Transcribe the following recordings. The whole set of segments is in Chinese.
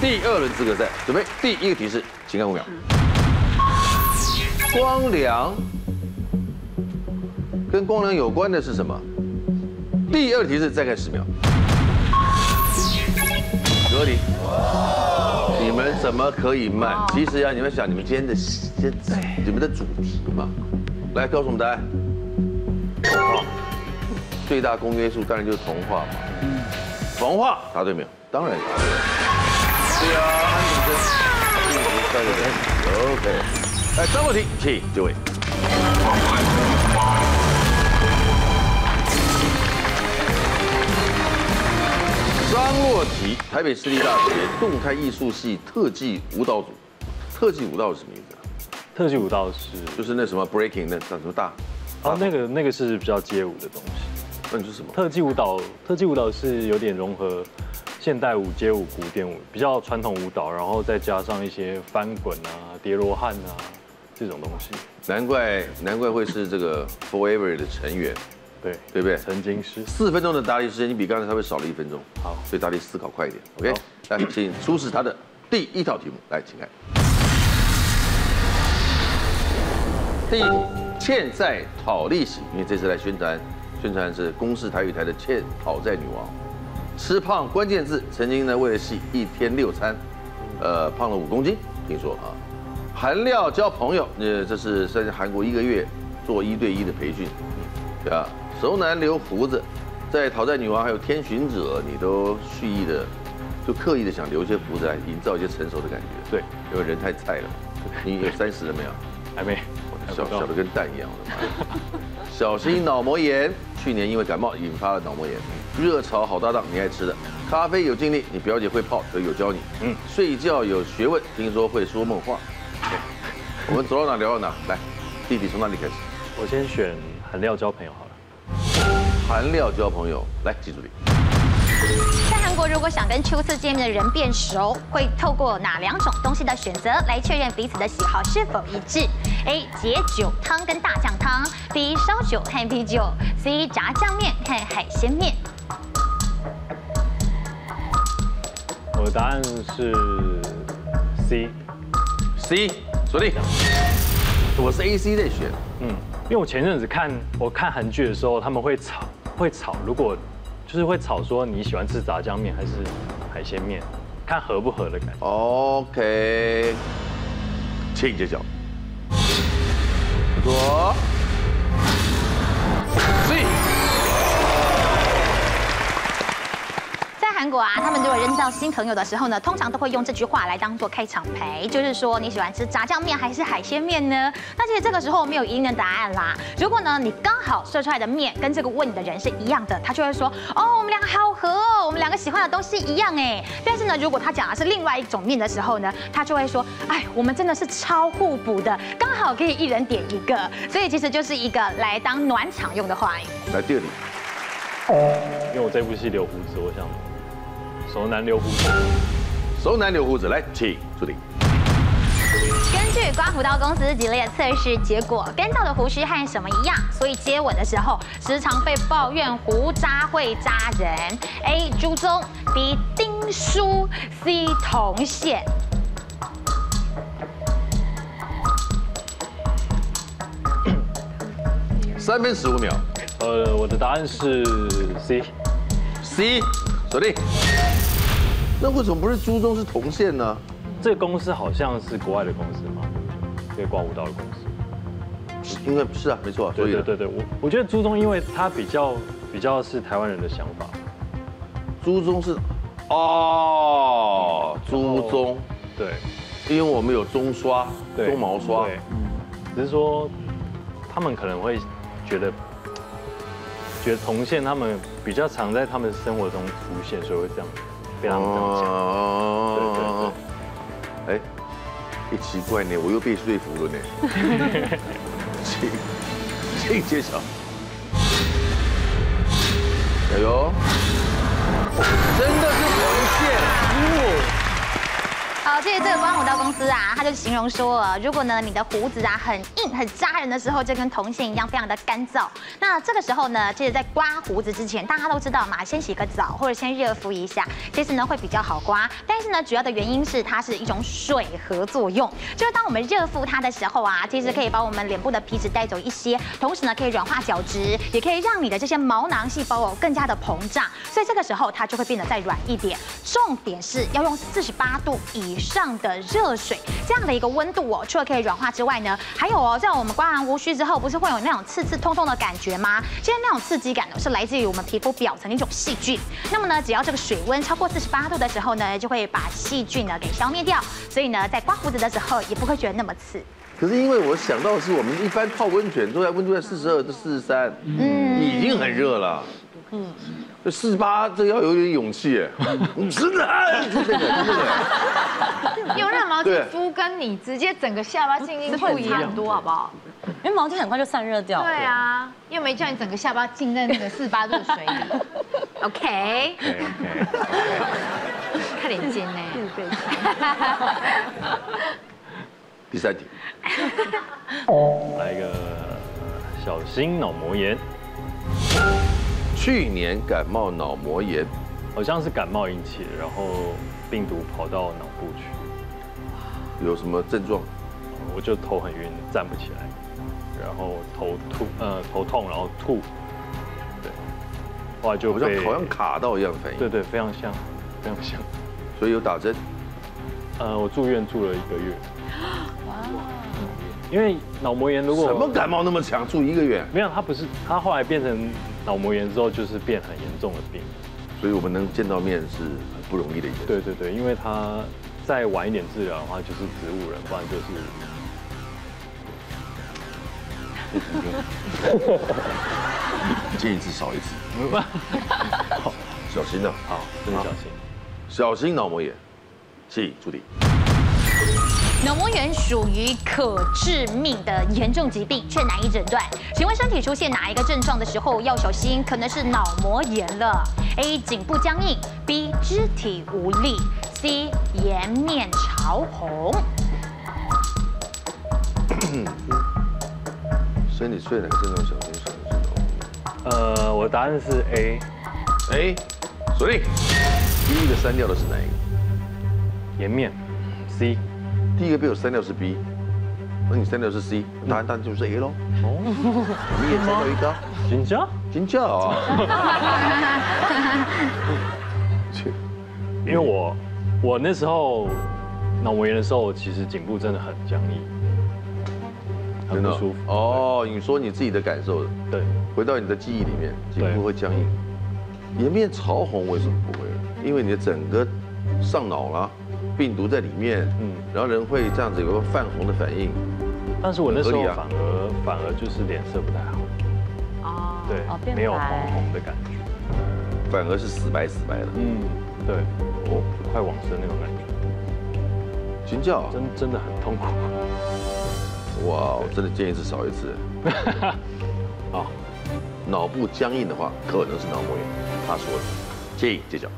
第二轮资格赛，准备第一个提示，请看五秒。光良跟光良有关的是什么？第二提示，再看十秒。隔离，你们怎么可以慢？其实啊你们想，你们今天的现在你们的主题嘛，来告诉我们答案。最大公约数当然就是童话嘛。嗯，童话答对没有？当然 OK，来张若婷，请就位。张若缇，台北市立大学动态艺术系特技舞蹈组。特技舞蹈是什么意思啊？特技舞蹈是就是那什么 breaking 那什么大？哦，那个那个是比较街舞的东西。那你是什么？特技舞蹈，特技舞蹈是有点融合现代舞、街舞、古典舞，比较传统舞蹈，然后再加上一些翻滚啊、叠罗汉啊这种东西。难怪难怪会是这个 Forever 的成员。对对不对？曾经是四分钟的答题时间，你比刚才稍微少了一分钟。好，所以答题思考快一点。OK，来，请出示他的第一套题目。来，请看。第一题，欠债讨利息，因为这次来宣传，宣传是公视台语台的欠讨债女王。吃胖关键字，曾经呢为了戏一天六餐，呃，胖了五公斤，听说啊。韩料交朋友，呃，这是在韩国一个月做一对一的培训，对啊。熟男留胡子，在讨债女王还有天巡者，你都蓄意的，就刻意的想留一些胡子来营造一些成熟的感觉。对，因为人太菜了。你有三十了没有？还没，小小的跟蛋一样。我的妈呀！小心脑膜炎，去年因为感冒引发了脑膜炎。热炒好搭档，你爱吃的。咖啡有精力，你表姐会泡，所以有教你。嗯。睡觉有学问，听说会说梦话。我们走到哪聊到哪。来，弟弟从哪里开始？我先选韩料交朋友好了。韩料交朋友，来记住你。在韩国，如果想跟初次见面的人变熟，会透过哪两种东西的选择来确认彼此的喜好是否一致？A. 解酒汤跟大酱汤；B. 烧酒和啤酒；C. 炸酱面和海鲜面。我的答案是 C。C，锁定。我是 A、C 在选。嗯。因为我前阵子看我看韩剧的时候，他们会吵会吵，如果就是会吵说你喜欢吃炸酱面还是海鲜面，看合不合的感觉。OK，请揭晓。左。韩国啊，他们如果认识到新朋友的时候呢，通常都会用这句话来当做开场白，就是说你喜欢吃炸酱面还是海鲜面呢？那其实这个时候没有一定的答案啦。如果呢你刚好说出来的面跟这个问你的人是一样的，他就会说哦，我们两个好合哦，我们两个喜欢的东西一样哎。但是呢，如果他讲的是另外一种面的时候呢，他就会说哎，我们真的是超互补的，刚好可以一人点一个。所以其实就是一个来当暖场用的话语。来第二题，因为我这部戏留胡子，我想。熟男留胡子，熟男留胡子，来，请助理。根据刮胡刀公司几列测试结果，干燥的胡须和什么一样？所以接吻的时候时常被抱怨胡渣会扎人。A. 朱宗，B. 丁书，C. 铜线。三分十五秒。呃，我的答案是 C。C，锁定。那为什么不是朱中是铜线呢？这个公司好像是国外的公司吗？这个刮胡刀的公司，应该是啊，没错。对对对对，我我觉得朱宗，因为他比较比较是台湾人的想法。朱宗是，哦，朱宗，对，因为我们有中刷、中毛刷，嗯，只是说他们可能会觉得，觉得铜线他们比较常在他们生活中出现，所以会这样。非常哦，哎，一，奇怪呢，我又被说服了呢。请，请揭晓。加油！真的是红线。好，谢谢这个光武道公司啊，他就形容说，如果呢你的胡子啊很硬很扎人的时候，就跟铜线一样非常的干燥。那这个时候呢，其实在刮胡子之前，大家都知道嘛，先洗个澡或者先热敷一下，其实呢会比较好刮。但是呢，主要的原因是它是一种水合作用，就是当我们热敷它的时候啊，其实可以把我们脸部的皮脂带走一些，同时呢可以软化角质，也可以让你的这些毛囊细胞哦更加的膨胀，所以这个时候它就会变得再软一点。重点是要用四十八度以上的热水，这样的一个温度哦，除了可以软化之外呢，还有哦，在我们刮完胡须之后，不是会有那种刺刺痛痛的感觉吗？其实那种刺激感呢，是来自于我们皮肤表层的一种细菌。那么呢，只要这个水温超过四十八度的时候呢，就会把细菌呢给消灭掉，所以呢，在刮胡子的时候也不会觉得那么刺。可是因为我想到的是，我们一般泡温泉都在温度在四十二到四十三，嗯，已经很热了。嗯，这四十八这要有点勇气，真的，真的，真的。用热毛巾敷，跟你直接整个下巴浸进去一样多，好不好？因为毛巾很快就散热掉。对啊，又没叫你整个下巴浸在那个四十八度的水里。OK。看脸尖呢。第三题。来一个小心脑膜炎。去年感冒脑膜炎，好像是感冒引起的，然后病毒跑到脑部去。有什么症状？我就头很晕，站不起来，然后头吐，呃，头痛，然后吐。对，后来就好像好像卡到一样反应。对对，非常像，非常像。所以有打针？呃，我住院住了一个月。哇。因为脑膜炎如果什么感冒那么强，住一个月？没有，他不是，他后来变成。脑膜炎之后就是变很严重的病，所以我们能见到面是很不容易的一件事。对对对，因为他再晚一点治疗的话就是植物人，不然就是。见一次少一次。好，小心呐，好，真的小心，小心脑膜炎。请助理。脑膜炎属于可致命的严重疾病，却难以诊断。请问身体出现哪一个症状的时候要小心？可能是脑膜炎了。A. 颈部僵硬，B. 肢体无力，C. 颜面潮红。身体出现哪个症状小心？什么症状？呃，我的答案是 A。A，锁定。第一个删掉的是哪一个？颜面。C。第一个被我删掉是 B，那你删掉是 C，答案当然就是 A 喽。哦，你也删掉一个，金价，金价啊。因为我我那时候脑膜炎的时候，其实颈部真的很僵硬，很不舒服。哦，你说你自己的感受，对，回到你的记忆里面，颈部会僵硬，颜面潮红为什么不会？因为你的整个上脑了。病毒在里面，嗯，然后人会这样子有个泛红的反应，但是我那时候反而反而就是脸色不太好，哦，对，没有红红的感觉，反而是死白死白的，嗯，对，我，快往生那种感觉，惊叫，真真的很痛苦，哇，我真的建议是少一次，啊，脑部僵硬的话可能是脑膜炎，他说的，建议揭晓。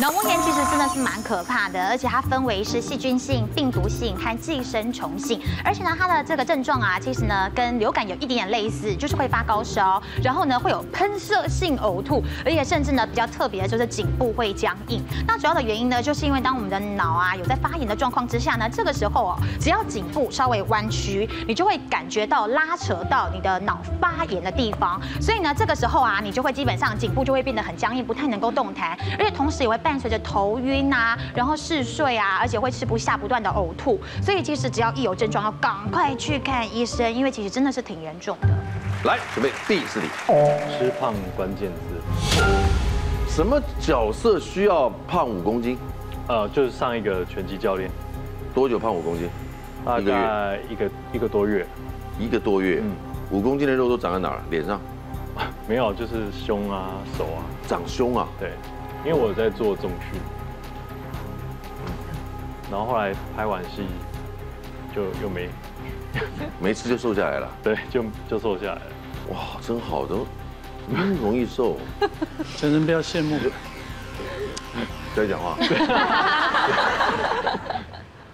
脑膜炎其实真的是蛮可怕的，而且它分为是细菌性、病毒性和寄生虫性，而且呢，它的这个症状啊，其实呢跟流感有一点点类似，就是会发高烧，然后呢会有喷射性呕吐，而且甚至呢比较特别的就是颈部会僵硬。那主要的原因呢，就是因为当我们的脑啊有在发炎的状况之下呢，这个时候哦，只要颈部稍微弯曲，你就会感觉到拉扯到你的脑发炎的地方，所以呢这个时候啊，你就会基本上颈部就会变得很僵硬，不太能够动弹，而且同时也会。伴随着头晕啊，然后嗜睡啊，而且会吃不下，不断的呕吐，所以其实只要一有症状，要赶快去看医生，因为其实真的是挺严重的。来，准备第四题，吃胖关键字，什么角色需要胖五公斤？呃，就是上一个拳击教练，多久胖五公斤？大概一个一个多月，一个多月，嗯，五公斤的肉都长在哪儿？脸上？没有，就是胸啊，手啊，长胸啊？对。因为我在做重训，然后后来拍完戏就又没 没吃就瘦下来了，对，就就瘦下来了。哇，真好，都嗯，容易瘦。真人不要羡慕。不要讲话。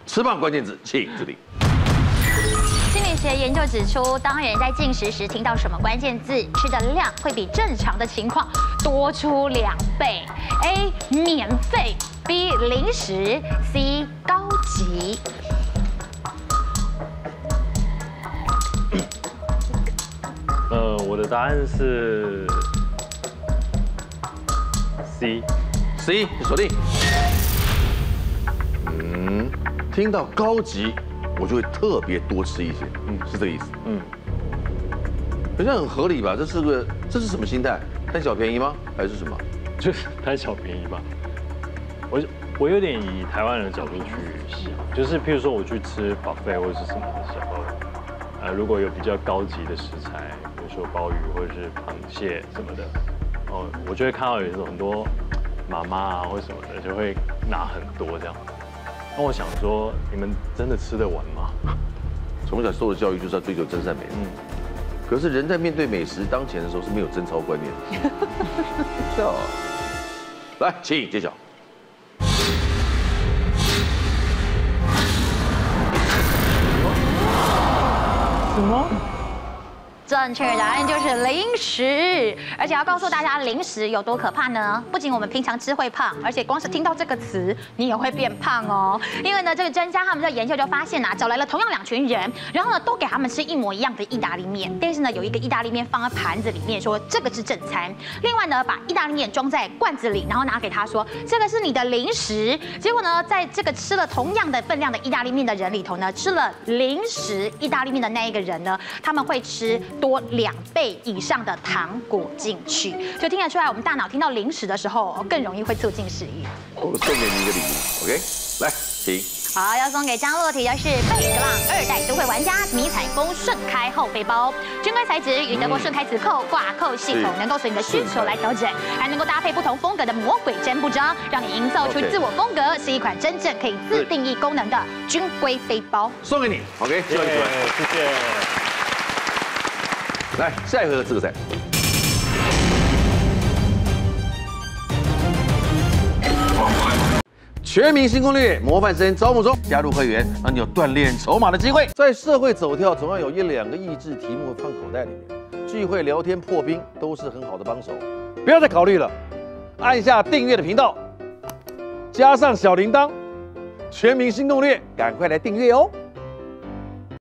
吃胖关键字，请指令。学研究指出，当人在进食时听到什么关键字，吃的量会比正常的情况多出两倍。A. 免费，B. 零食，C. 高级。呃，我的答案是 C。C，锁定。嗯，听到高级，我就会特别多吃一些。嗯，是这个意思。嗯，好像很合理吧？这是个，这是什么心态？贪小便宜吗？还是什么？就是贪小便宜吧。我我有点以台湾人的角度去想，就是譬如说我去吃 buffet 或者是什么的时候，呃，如果有比较高级的食材，比如说鲍鱼或者是螃蟹什么的，哦，我就会看到有很多妈妈啊或什么的就会拿很多这样。那我想说，你们真的吃得完吗？从小受的教育就是要追求真善美。嗯。可是人在面对美食当前的时候是没有贞操观念的。是哦。来，请揭晓。什么？正确答案就是零食，而且要告诉大家零食有多可怕呢？不仅我们平常吃会胖，而且光是听到这个词，你也会变胖哦。因为呢，这个专家他们在研究就发现啊，找来了同样两群人，然后呢都给他们吃一模一样的意大利面，但是呢有一个意大利面放在盘子里面，说这个是正餐；另外呢把意大利面装在罐子里，然后拿给他说这个是你的零食。结果呢，在这个吃了同样的分量的意大利面的人里头呢，吃了零食意大利面的那一个人呢，他们会吃。多两倍以上的糖果进去，就听得出来，我们大脑听到零食的时候，更容易会促进食欲。我送给你一个礼物，OK，来，请。好，要送给张洛提的是贝格朗二代都会玩家迷彩风顺开后背包，军规材质与德国顺开磁扣挂扣系统，能够随你的需求来调整，还能够搭配不同风格的魔鬼针布章，让你营造出自我风格，是一款真正可以自定义功能的军规背包。送给你，OK，谢谢，谢谢。来，下一回合资格赛。全民新攻略模范生招募中，加入会员让你有锻炼筹码的机会。在社会走跳，总要有一两个益智题目放口袋里面。聚会、聊天、破冰都是很好的帮手。不要再考虑了，按下订阅的频道，加上小铃铛，全民新攻略，赶快来订阅哦。